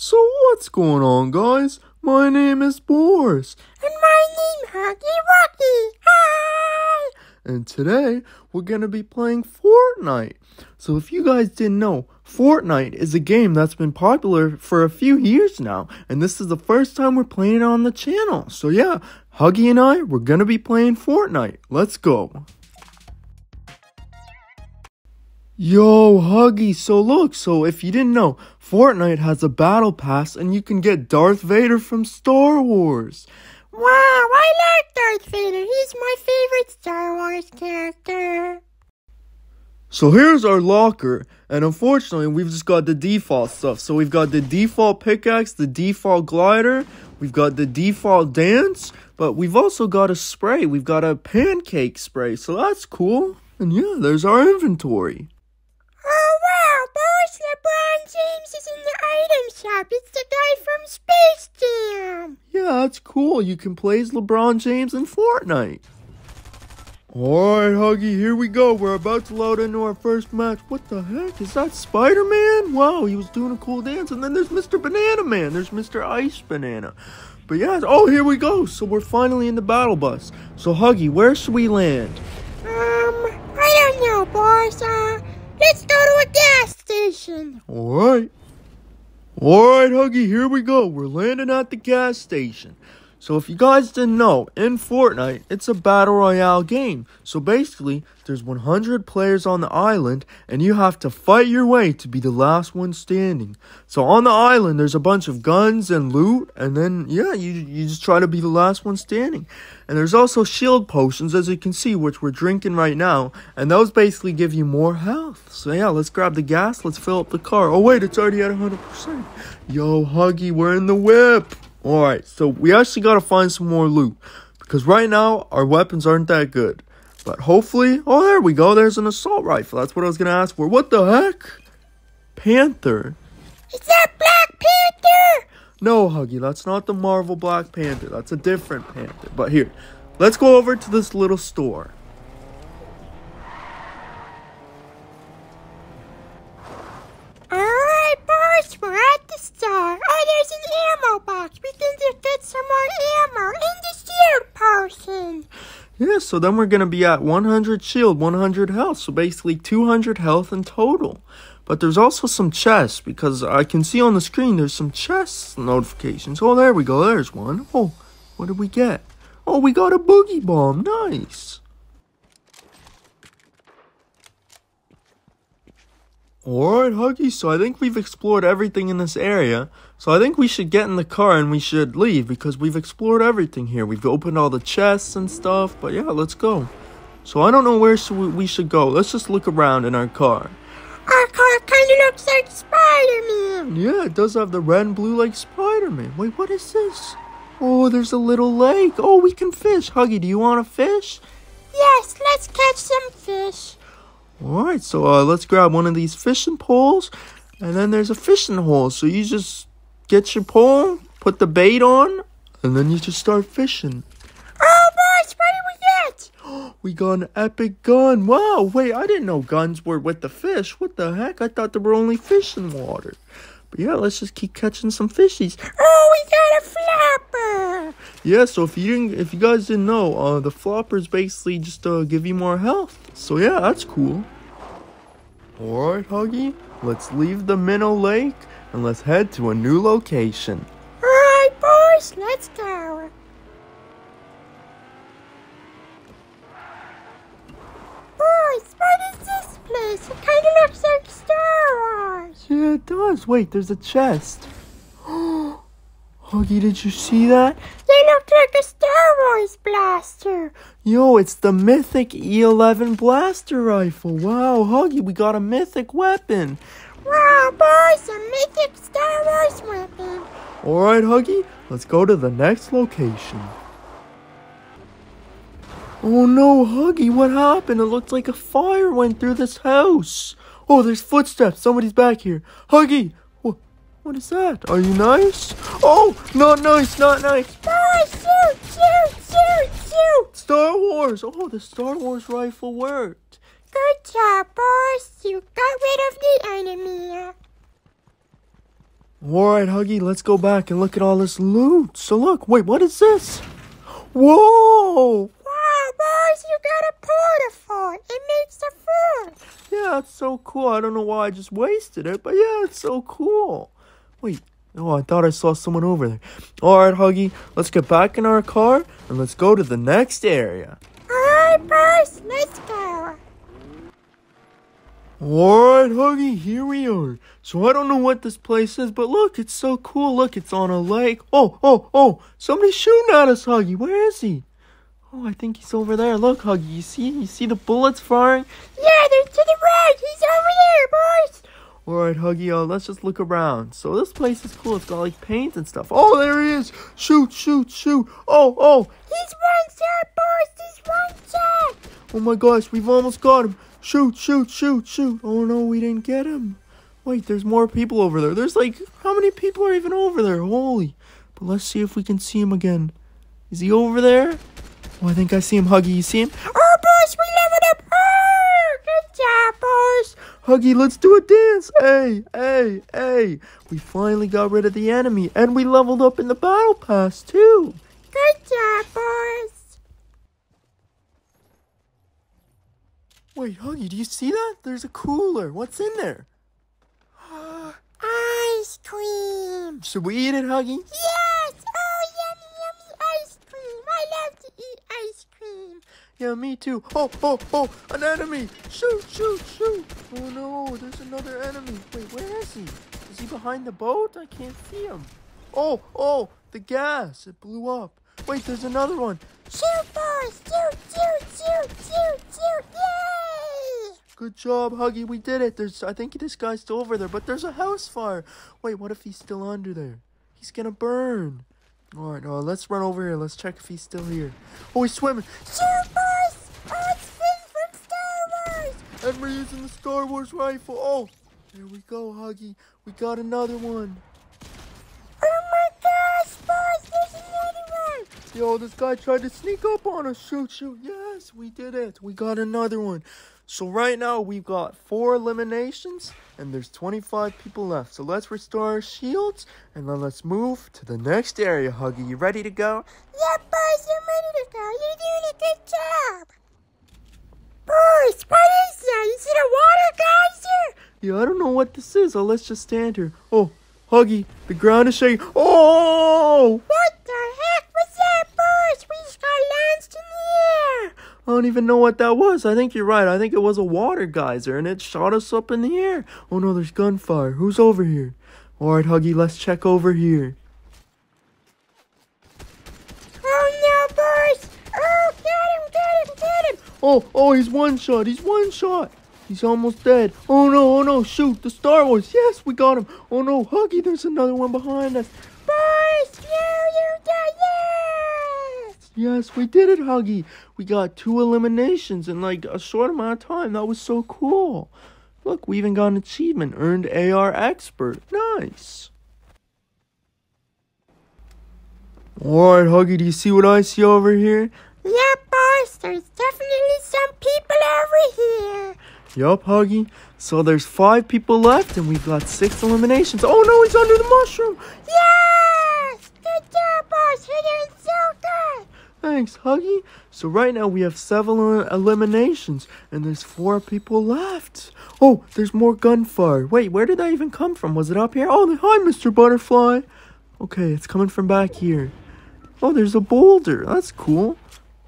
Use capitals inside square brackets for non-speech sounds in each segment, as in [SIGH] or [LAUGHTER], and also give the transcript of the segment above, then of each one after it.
So what's going on, guys? My name is Boris. And my name Huggy Wuggy. Hi! And today we're gonna be playing Fortnite. So if you guys didn't know, Fortnite is a game that's been popular for a few years now, and this is the first time we're playing it on the channel. So yeah, Huggy and I, we're gonna be playing Fortnite. Let's go. Yo, Huggy, so look, so if you didn't know, Fortnite has a battle pass and you can get Darth Vader from Star Wars. Wow, I like Darth Vader. He's my favorite Star Wars character. So here's our locker, and unfortunately, we've just got the default stuff. So we've got the default pickaxe, the default glider, we've got the default dance, but we've also got a spray. We've got a pancake spray, so that's cool. And yeah, there's our inventory. Wow, Boris LeBron James is in the item shop. It's the guy from Space Jam. Yeah, that's cool. You can play as LeBron James in Fortnite. Alright, Huggy, here we go. We're about to load into our first match. What the heck? Is that Spider Man? Wow, he was doing a cool dance. And then there's Mr. Banana Man. There's Mr. Ice Banana. But yeah, oh, here we go. So we're finally in the battle bus. So, Huggy, where should we land? Um, I don't know, Boris. Uh, let's go to a gas station. Alright. Alright, Huggy, here we go. We're landing at the gas station. So if you guys didn't know, in Fortnite, it's a battle royale game. So basically, there's 100 players on the island and you have to fight your way to be the last one standing. So on the island, there's a bunch of guns and loot and then yeah, you you just try to be the last one standing. And there's also shield potions as you can see which we're drinking right now, and those basically give you more health. So yeah, let's grab the gas, let's fill up the car. Oh wait, it's already at 100%. Yo, Huggy, we're in the whip. Alright, so we actually gotta find some more loot. Because right now, our weapons aren't that good. But hopefully, oh, there we go. There's an assault rifle. That's what I was gonna ask for. What the heck? Panther? Is that Black Panther? No, Huggy, that's not the Marvel Black Panther. That's a different Panther. But here, let's go over to this little store. So then we're gonna be at 100 shield, 100 health. So basically 200 health in total. But there's also some chests because I can see on the screen there's some chest notifications. Oh, there we go. There's one. Oh, what did we get? Oh, we got a boogie bomb. Nice. Alright, Huggy, so I think we've explored everything in this area. So I think we should get in the car and we should leave because we've explored everything here. We've opened all the chests and stuff, but yeah, let's go. So I don't know where we, we should go. Let's just look around in our car. Our car kind of looks like Spider-Man. Yeah, it does have the red and blue like Spider-Man. Wait, what is this? Oh, there's a little lake. Oh, we can fish. Huggy, do you want to fish? Yes, let's catch some fish. Alright, so uh, let's grab one of these fishing poles. And then there's a fishing hole. So you just get your pole, put the bait on, and then you just start fishing. Oh, Boris, what did we get? [GASPS] We got an epic gun. Wow, wait, I didn't know guns were with the fish. What the heck? I thought there were only fish in water. But yeah, let's just keep catching some fishies. Oh, we got a flopper. Yeah, so if you didn't, if you guys didn't know, uh, the floppers basically just uh, give you more health. So yeah, that's cool. All right, Huggy, let's leave the Minnow Lake and let's head to a new location. Alright, boys, let's go. Boys, what is this place? It kind of looks like Star Wars. Yeah, it does. Wait, there's a chest. [GASPS] Huggy, did you see that? They look like a Star Wars blaster. Yo, it's the mythic E11 blaster rifle. Wow, Huggy, we got a mythic weapon. Wow, boys, a mythic Star Wars weapon. Alright, Huggy, let's go to the next location. Oh no, Huggy, what happened? It looked like a fire went through this house. Oh, there's footsteps. Somebody's back here. Huggy, what, is that? Are you nice? Oh, not nice, not nice. Boys, shoot, shoot, shoot, shoot. Star Wars. Oh, the Star Wars rifle worked. Good job, boys. You got rid of the enemy. Alright, Huggy, let's go back and look at all this loot. So look, wait, what is this? Whoa! Wow, boys, you got a porta fort. It makes the fort. Yeah, it's so cool. I don't know why I just wasted it, but yeah, it's so cool. Wait, oh, I thought I saw someone over there. Alright, Huggy, let's get back in our car and let's go to the next area. Alright, boys, let's go. Alright, Huggy, here we are. So I don't know what this place is, but look, it's so cool. Look, it's on a lake. Oh, oh, oh, somebody's shooting at us, Huggy. Where is he? Oh, I think he's over there. Look, Huggy, you see? You see the bullets firing? Yeah, they're to the right. He's over there, boys. Alright, Huggy, uh, let's just look around. So this place is cool. It's got like paint and stuff. Oh, there he is. Shoot, shoot, shoot. Oh, oh. He's one shot, boys. He's one shot. Oh my gosh, we've almost got him. Shoot, shoot, shoot, shoot. Oh no, we didn't get him. Wait, there's more people over there. There's like, how many people are even over there? Holy. But let's see if we can see him again. Is he over there? Oh, I think I see him. Huggy, you see him? Oh, boys, we leveled up. Oh, good job, boys. Huggy, let's do a dance. Hey, hey, hey. We finally got rid of the enemy and we leveled up in the battle pass too. Good job, boys. Wait, Huggy, do you see that? There's a cooler. What's in there? [GASPS] Ice cream. Should we eat it, Huggy? Yes. Yeah, me too. Oh, oh, oh, an enemy! Shoot, shoot, shoot! Oh no, there's another enemy. Wait, where is he? Is he behind the boat? I can't see him. Oh, oh, the gas. It blew up. Wait, there's another one. Shoot, boys. Shoot, shoot, shoot, shoot, shoot. Yay. Good job, Huggy. We did it. There's, I think this guy's still over there, but there's a house fire. Wait, what if he's still under there? He's gonna burn. All right, uh, let's run over here. Let's check if he's still here. Oh, he's swimming. Shoot, We're using the Star Wars rifle. Oh, there we go, Huggy. We got another one. Oh, my gosh, boys. There's another one. Yo, this guy tried to sneak up on us. Shoot, shoot. Yes, we did it. We got another one. So right now we've got four eliminations and there's 25 people left. So let's restore our shields and then let's move to the next area. Huggy, you ready to go? Yeah, boys, I'm ready to go. You're doing a good job. Boys, what is that? Is it a water geyser? Yeah, I don't know what this is. So let's just stand here. Oh, Huggy, the ground is shaking. Oh! What the heck was that, boys? We just got launched in the air. I don't even know what that was. I think you're right. I think it was a water geyser and it shot us up in the air. Oh no, there's gunfire. Who's over here? Alright, Huggy, let's check over here. Oh no, boys. Oh, get him, get him, get him. Oh, oh, he's one shot. He's one shot. He's almost dead. Oh no, oh no, shoot, the Star Wars. Yes, we got him. Oh no, Huggy, there's another one behind us. Boys, you, you did yes. Yes, we did it, Huggy. We got two eliminations in like a short amount of time. That was so cool. Look, we even got an achievement. Earned AR Expert. Nice. Alright, Huggy, do you see what I see over here? There's definitely some people over here. Yup, Huggy. So there's five people left, and we've got six eliminations. Oh no, he's under the mushroom. Yes! Good job, boys. You're doing so good. Thanks, Huggy. So right now we have seven eliminations, and there's four people left. Oh, there's more gunfire. Wait, where did that even come from? Was it up here? Oh, hi, Mr. Butterfly. Okay, it's coming from back here. Oh, there's a boulder. That's cool.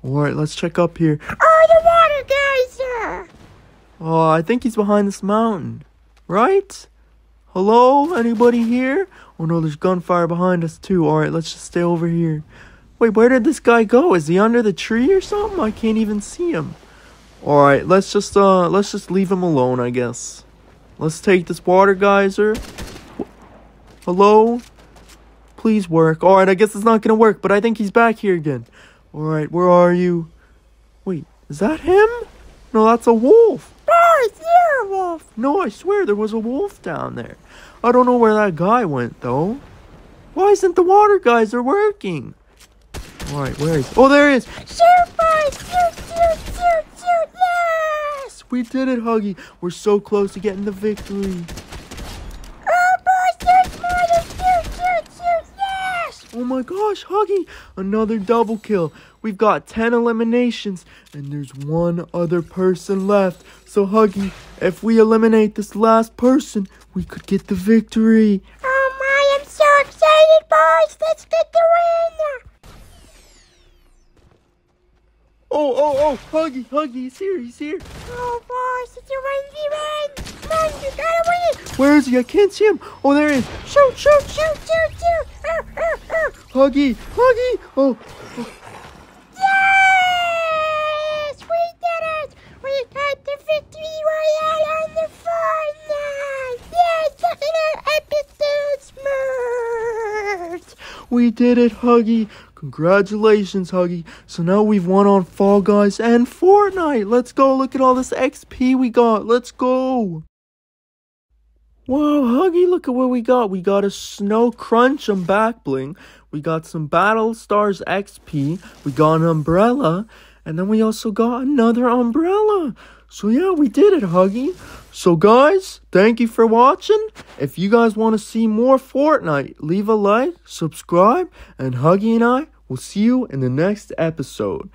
All right, let's check up here. Oh, the water geyser. Oh, I think he's behind this mountain. Right? Hello? Anybody here? Oh no, there's gunfire behind us too. Alright, let's just stay over here. Wait, where did this guy go? Is he under the tree or something? I can't even see him. Alright, let's just uh let's just leave him alone, I guess. Let's take this water geyser. Hello? Please work. Alright, I guess it's not gonna work, but I think he's back here again. Alright, where are you? Wait, is that him? No, that's a wolf. Boys, you're a wolf. No, I swear there was a wolf down there. I don't know where that guy went though. Why isn't the water geyser working? Alright, where is Oh there he is! Shoot, boys. Shoot, shoot, shoot, shoot. Yes. We did it, Huggy. We're so close to getting the victory. Oh, boys, there's more, there's Oh my gosh, Huggy, another double kill. We've got 10 eliminations, and there's one other person left. So, Huggy, if we eliminate this last person, we could get the victory. Oh my, I'm so excited, boys. Let's get the win. Oh, oh, oh, Huggy, Huggy, he's here, he's here. Oh, boys, it's a 1v1. Come on, you gotta win. Where is he? I can't see him. Oh, there he is. Shoot, shoot, shoot, shoot, shoot. Oh, oh, oh. Huggy, Huggy. Oh, Yes! We did it! We got the victory royale on the Fortnite! Yes! Look at our epic dance we did it, Huggy. Congratulations, Huggy. So now we've won on Fall Guys and Fortnite. Let's go. Look at all this XP we got. Let's go. Whoa, Huggy, look at what we got. We got a Snow Crunch on back bling. We got some Battle Stars XP. We got an umbrella. And then we also got another umbrella. So yeah, we did it, Huggy. So guys, thank you for watching. If you guys want to see more Fortnite, leave a like, subscribe, and Huggy and I will see you in the next episode.